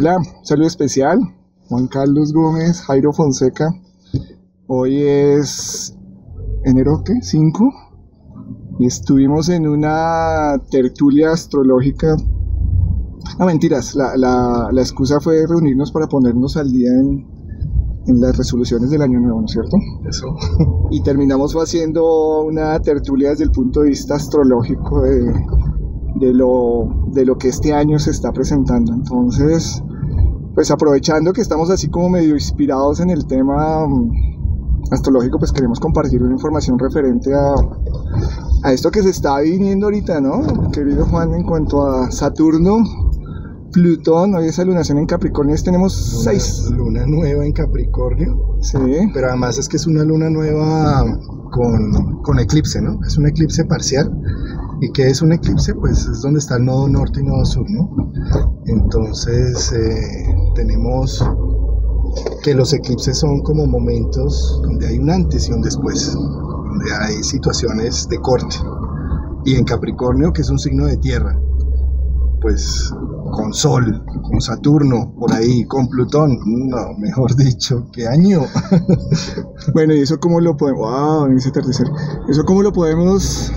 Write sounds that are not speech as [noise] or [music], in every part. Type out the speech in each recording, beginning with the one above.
Hola, saludo especial. Juan Carlos Gómez, Jairo Fonseca. Hoy es enero ¿qué? 5 y estuvimos en una tertulia astrológica. No, mentiras, la, la, la excusa fue reunirnos para ponernos al día en, en las resoluciones del año nuevo, ¿no es cierto? Eso. [laughs] Y terminamos haciendo una tertulia desde el punto de vista astrológico de, de, lo, de lo que este año se está presentando. Entonces, pues aprovechando que estamos así como medio inspirados en el tema mm, astrológico, pues queremos compartir una información referente a, a esto que se está viniendo ahorita, ¿no? Querido Juan, en cuanto a Saturno, Plutón, hoy es lunación en Capricornio, tenemos Luna, seis. Luna nueva en Capricornio. Sí. Pero además es que es una luna nueva con, con eclipse, ¿no? Es un eclipse parcial. ¿Y qué es un eclipse? Pues es donde está el nodo norte y nodo sur, ¿no? Entonces eh, tenemos que los eclipses son como momentos donde hay un antes y un después, donde hay situaciones de corte. Y en Capricornio, que es un signo de tierra, pues con Sol, con Saturno, por ahí, con Plutón, no, mejor dicho, ¿qué año? [laughs] Bueno, ¿y eso cómo lo podemos... ¡Wow! En ese atardecer. ¿Eso cómo lo podemos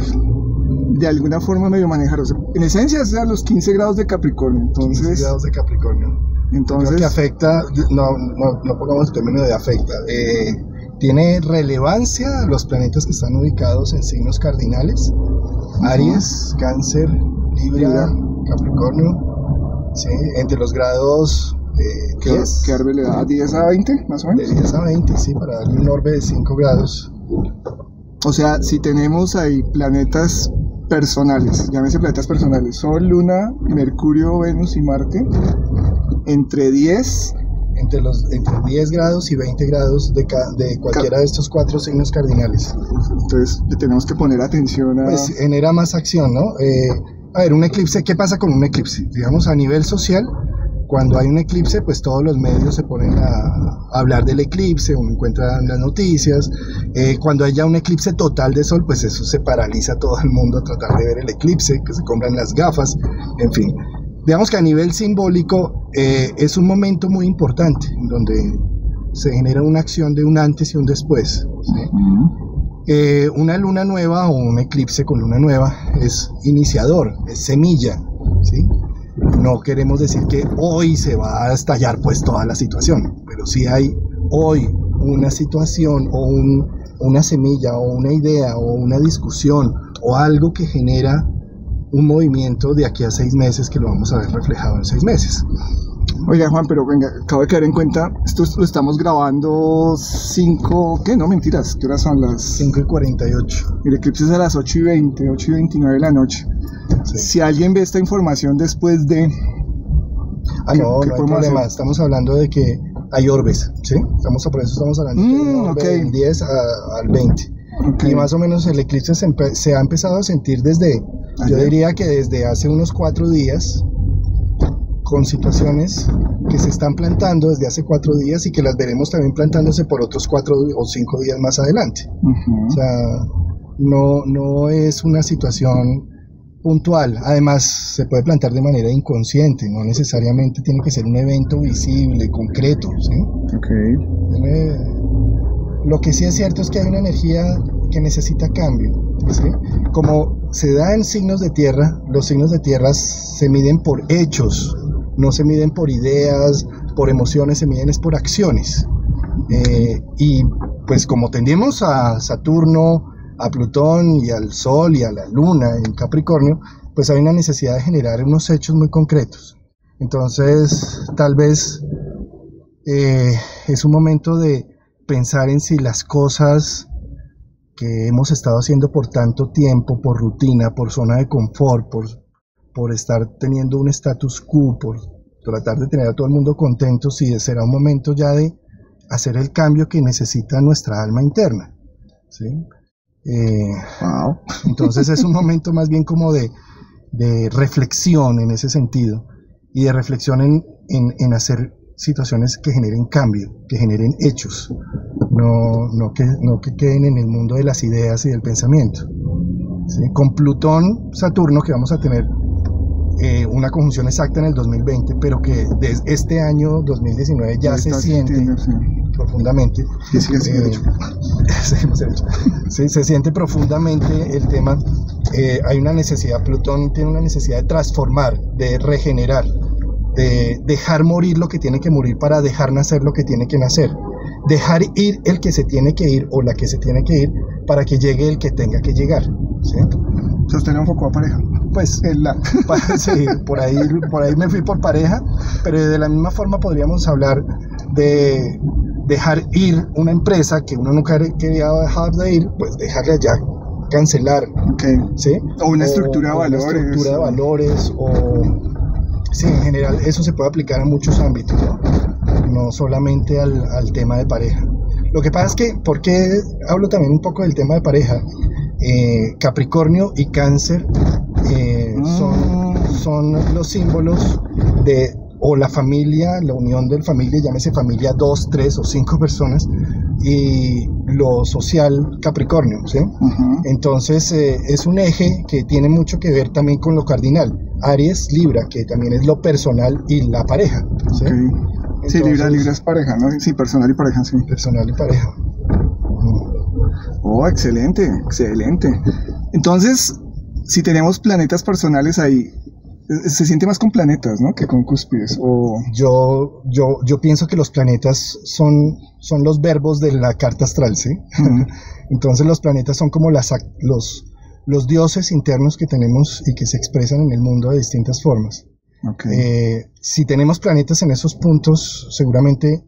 de alguna forma medio manejar? O sea, en esencia, o sea, los 15 grados de Capricornio. 15 Entonces, grados de Capricornio. entonces que afecta, no, no, no pongamos el término de afecta, eh, tiene relevancia los planetas que están ubicados en signos cardinales, Aries, Cáncer, Libra. Capricornio, ¿sí? entre los grados eh, ¿qué, 10, qué árbol le da? ¿10 a 20, más o de menos? 10 a 20, sí, para darle un orbe de 5 grados. O sea, si tenemos ahí planetas personales, llámese planetas personales, Sol, Luna, Mercurio, Venus y Marte, entre 10 Entre, los, entre 10 grados y 20 grados de, ca- de cualquiera de estos cuatro signos cardinales. Entonces le tenemos que poner atención a... pues genera más acción, ¿no? Eh, a ver, un eclipse, ¿qué pasa con un eclipse? Digamos, a nivel social, cuando hay un eclipse, pues todos los medios se ponen a, hablar del eclipse, uno encuentra en las noticias. Eh, cuando haya un eclipse total de sol, pues eso se paraliza a todo el mundo a tratar de ver el eclipse, que se compran las gafas, en fin. Digamos que a nivel simbólico eh, es un momento muy importante, donde se genera una acción de un antes y un después. Eh, una luna nueva o un eclipse con luna nueva es iniciador, es semilla, ¿sí? No queremos decir que hoy se va a estallar pues toda la situación, pero si hay hoy una situación o un- una semilla o una idea o una discusión o algo que genera un movimiento de aquí a seis meses que lo vamos a ver reflejado en seis meses. Oiga Juan, pero venga, acabo de caer en cuenta, esto lo estamos grabando 5, ¿qué? No, mentiras, ¿qué horas son las? 5 y 48. El eclipse es a las 8 y 20, 8 y 29 de la noche. Sí. Si alguien ve esta información después de... Ah, ¿Qué- no, no hay problema. hacer? Estamos hablando de que hay orbes, ¿sí? Estamos, por eso estamos hablando de Mm, un orbe ok. del 10 a- al 20. Ok. Y más o menos el eclipse se, se ha empezado a sentir desde, yo Ayer. diría que desde hace unos cuatro días, con situaciones que se están plantando desde hace cuatro días y que las veremos también plantándose por otros cuatro o cinco días más adelante. Ujú. O sea, no, no es una situación puntual. Además, se puede plantar de manera inconsciente, no necesariamente tiene que ser un evento visible, concreto. ¿sí? Ok. Tiene- Lo que sí es cierto es que hay una energía que necesita cambio. ¿sí? Como se da en signos de tierra, los signos de tierra se miden por hechos, no se miden por ideas, por emociones, se miden es por acciones. Eh, y pues como tendemos a Saturno, a Plutón y al Sol y a la Luna en Capricornio, pues hay una necesidad de generar unos hechos muy concretos. Entonces, tal vez eh, es un momento de pensar en si las cosas que hemos estado haciendo por tanto tiempo, por rutina, por zona de confort, por, por estar teniendo un status quo, por tratar de tener a todo el mundo contento, si será un momento ya de hacer el cambio que necesita nuestra alma interna. ¿sí? Eh, Wow. entonces es un momento más bien como de, de reflexión en ese sentido y de reflexión en, en- en hacer situaciones que generen cambio, que generen hechos, no, no, que, no que queden en el mundo de las ideas y del pensamiento. ¿sí? Con Plutón, Saturno, que vamos a tener eh, una conjunción exacta en el 2020, pero que desde este año 2019 ya se siente profundamente. [laughs] Sí, se siente profundamente el tema. Eh, hay una necesidad, Plutón tiene una necesidad de transformar, de regenerar, de dejar morir lo que tiene que morir para dejar nacer lo que tiene que nacer. Dejar ir el que se tiene que ir o la que se tiene que ir para que llegue el que tenga que llegar. ¿sí? ¿Usted un poco a pareja? Pues la, [laughs] sí, por ahí, por ahí me fui por pareja, pero de la misma forma podríamos hablar de dejar ir una empresa que uno nunca quería dejar de ir, pues dejarla ya, cancelar. ¿sí? O una estructura de valores. Una estructura de valores, o sí, en general eso se puede aplicar a muchos ámbitos, no, solamente al, al, tema de pareja. Lo que pasa es que, ¿por qué hablo también un poco del tema de pareja? Eh, Capricornio y Cáncer eh, son, mm. son los símbolos de o la familia, la unión del familia, llámese familia dos, tres o cinco personas, y lo social Capricornio, ¿sí? Entonces eh, es un eje que tiene mucho que ver también con lo cardinal. Aries, Libra, que también es lo personal y la pareja, ¿sí? sí, Libra, Libra es pareja, ¿no? Sí, personal y pareja, sí. Personal y pareja. Oh, excelente, excelente. Entonces, si tenemos planetas personales ahí, se siente más con planetas, ¿no? Que con cúspides. O... Yo, yo, yo pienso que los planetas son, son los verbos de la carta astral, ¿sí? [laughs] Entonces los planetas son como las, los, los dioses internos que tenemos y que se expresan en el mundo de distintas formas. Eh, si tenemos planetas en esos puntos, seguramente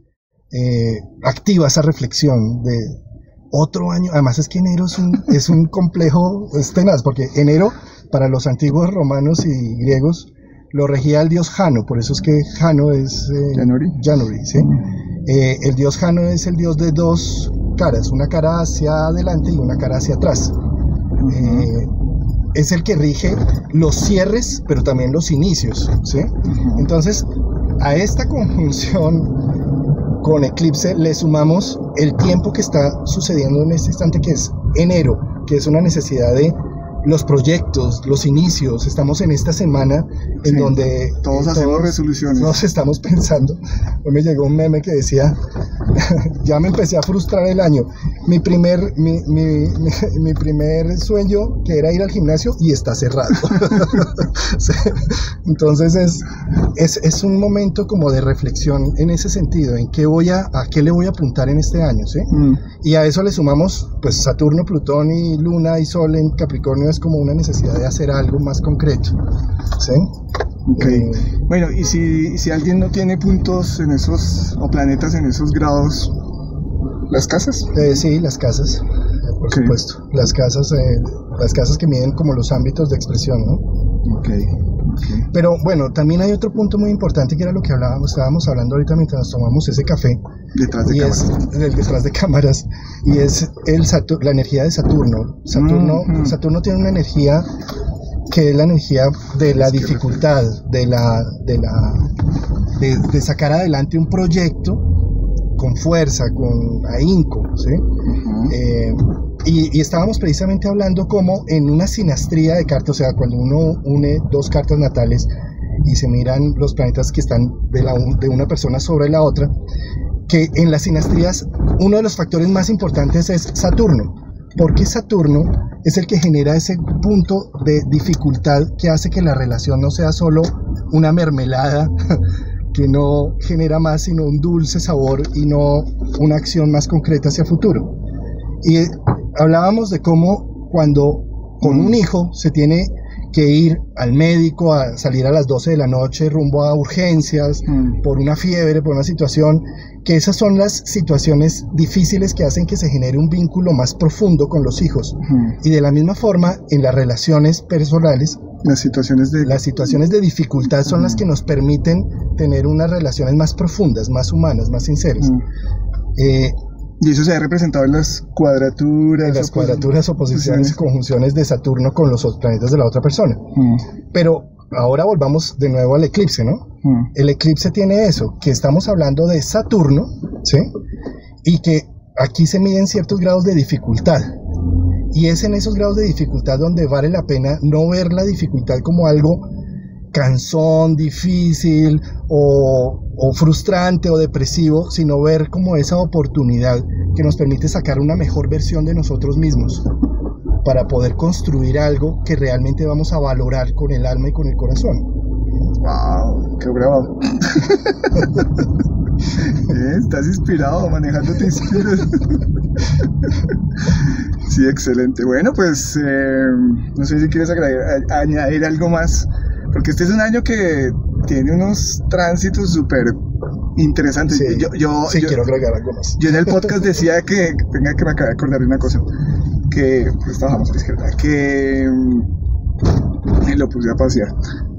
eh, activa esa reflexión de otro año. Además es que enero es un, es un complejo, es tenaz, porque enero para los antiguos romanos y griegos lo regía el dios Jano, por eso es que Jano es... Eh, January. ¿sí? Eh, el dios Jano es el dios de dos caras, una cara hacia adelante y una cara hacia atrás. Eh, es el que rige los cierres, pero también los inicios. ¿sí? Entonces, a esta conjunción con eclipse le sumamos el tiempo que está sucediendo en este instante, que es enero, que es una necesidad de los proyectos, los inicios. Estamos en esta semana en donde todos hacemos resoluciones. Nos estamos pensando. Hoy me llegó un meme que decía, [laughs] ya me empecé a frustrar el año. Mi primer, mi, mi, mi, [laughs] primer sueño que era ir al gimnasio y está cerrado. [laughs] Entonces es, es, es, un momento como de reflexión en ese sentido, en qué voy a, a qué le voy a apuntar en este año. ¿sí? Mm. Y a eso le sumamos pues Saturno, Plutón y Luna y Sol en Capricornio es como una necesidad de hacer algo más concreto. ¿sí? Okay. bueno, y si, si alguien no tiene puntos en esos, o planetas en esos grados, ¿las casas? Eh, sí, las casas, por supuesto. Las casas, eh, las casas que miden como los ámbitos de expresión, ¿no? Okay. Pero bueno, también hay otro punto muy importante que era lo que hablábamos, estábamos hablando ahorita mientras nos tomamos ese café. Detrás de cámaras. Es, [laughs] el detrás de cámaras. Y es el la energía de Saturno. Saturno. Saturno tiene una energía que es la energía de la dificultad, de la, de la, de, sacar adelante un proyecto con fuerza, con ahínco, ¿sí? Eh, y, estábamos precisamente hablando como en una sinastría de cartas, o sea, cuando uno une dos cartas natales y se miran los planetas que están de, la, de una persona sobre la otra, que en las sinastrías uno de los factores más importantes es Saturno, porque Saturno es el que genera ese punto de dificultad que hace que la relación no sea solo una mermelada [laughs] que no genera más sino un dulce sabor y no una acción más concreta hacia el futuro. Y hablábamos de cómo cuando con un hijo se tiene que ir al médico a salir a las 12 de la noche rumbo a urgencias mm. por una fiebre, por una situación, que esas son las situaciones difíciles que hacen que se genere un vínculo más profundo con los hijos. Y de la misma forma, en las relaciones personales, las situaciones de, las situaciones de dificultad son las que nos permiten tener unas relaciones más profundas, más humanas, más sinceras. Eh, y eso se ha representado en las cuadraturas. En las cuadraturas, oposiciones y conjunciones de Saturno con los planetas de la otra persona. Mm. Pero ahora volvamos de nuevo al eclipse, ¿no? Mm. El eclipse tiene eso, que estamos hablando de Saturno, ¿sí? Y que aquí se miden ciertos grados de dificultad. Y es en esos grados de dificultad donde vale la pena no ver la dificultad como algo cansón, difícil o, o, frustrante o depresivo, sino ver como esa oportunidad que nos permite sacar una mejor versión de nosotros mismos para poder construir algo que realmente vamos a valorar con el alma y con el corazón. ¡Wow! ¡Qué bravo! [laughs] Estás inspirado, manejando te inspiras. sí, excelente. Bueno, pues eh, no sé si quieres añadir algo más, porque este es un año que tiene unos tránsitos súper interesantes. Sí, yo, yo, sí quiero agregar algo más. Yo en el podcast decía que, venga que me acabé de acordar de una cosa, que, pues trabajamos a la izquierda, que mm, lo puse a pasear,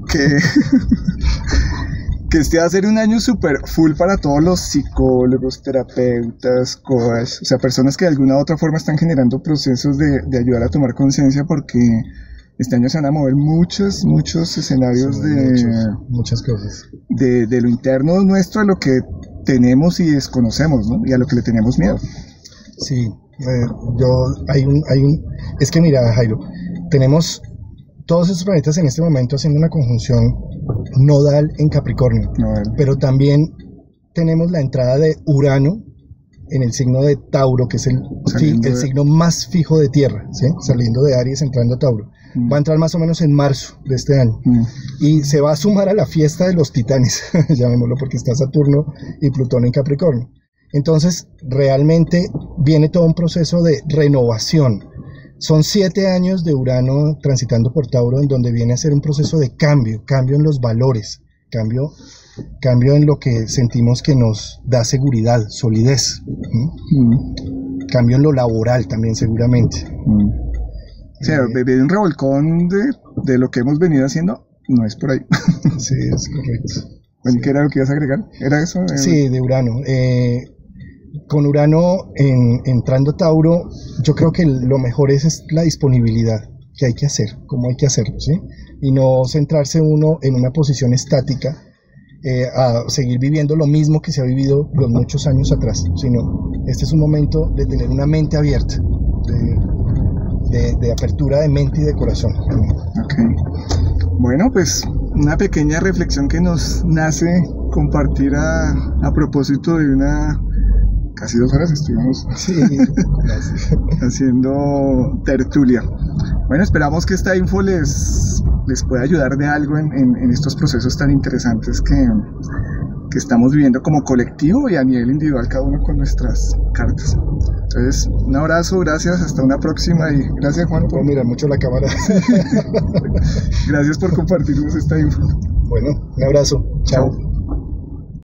que [laughs] que este va a ser un año súper full para todos los psicólogos, terapeutas, coaches, o sea, personas que de alguna u otra forma están generando procesos de, de ayudar a tomar conciencia porque este año se van a mover muchos, muchos escenarios de... muchas cosas. De, de, lo interno nuestro a lo que tenemos y desconocemos, ¿no? Y a lo que le tenemos miedo. Sí, eh, yo, hay un, hay un, es que mira, Jairo, tenemos todos estos planetas en este momento haciendo una conjunción nodal en Capricornio, pero también tenemos la entrada de Urano en el signo de Tauro, que es el, el signo más fijo de Tierra, ¿sí? saliendo de Aries, entrando a Tauro. Mm. Va a entrar más o menos en marzo de este año mm. y se va a sumar a la fiesta de los titanes, [laughs] llamémoslo porque está Saturno y Plutón en Capricornio. Entonces, realmente viene todo un proceso de renovación, son siete años de Urano transitando por Tauro en donde viene a ser un proceso de cambio, cambio en los valores, cambio, cambio en lo que sentimos que nos da seguridad, solidez, mm. cambio en lo laboral también seguramente. Mm. O sea, eh, un revolcón de, de, lo que hemos venido haciendo, no es por ahí. [laughs] sí, es correcto. ¿Qué era lo que ibas a agregar? ¿Era eso? Sí, de Urano. Eh, con Urano en, entrando Tauro, yo creo que lo mejor es, la disponibilidad que hay que hacer, cómo hay que hacerlo, ¿sí? Y no centrarse uno en una posición estática eh, a seguir viviendo lo mismo que se ha vivido los muchos años atrás, sino este es un momento de tener una mente abierta, de, apertura de mente y de corazón. Bueno, pues una pequeña reflexión que nos nace compartir a, a propósito de una casi dos horas estuvimos [laughs] haciendo tertulia. Bueno, esperamos que esta info les, les pueda ayudar de algo en, en, estos procesos tan interesantes que, que, estamos viviendo como colectivo y a nivel individual cada uno con nuestras cartas. Entonces, un abrazo, gracias, hasta una próxima y gracias Juan. Por... mira mucho la cámara. [laughs] gracias por compartirnos esta info. Bueno, un abrazo. Chao.